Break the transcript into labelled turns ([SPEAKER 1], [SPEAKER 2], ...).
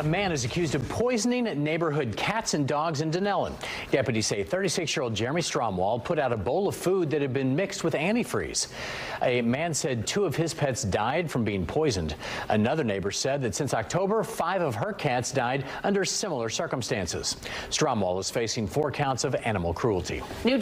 [SPEAKER 1] A man is accused of poisoning neighborhood cats and dogs in Dunnellon. Deputies say 36-year-old Jeremy Stromwall put out a bowl of food that had been mixed with antifreeze. A man said two of his pets died from being poisoned. Another neighbor said that since October, five of her cats died under similar circumstances. Stromwall is facing four counts of animal cruelty.
[SPEAKER 2] New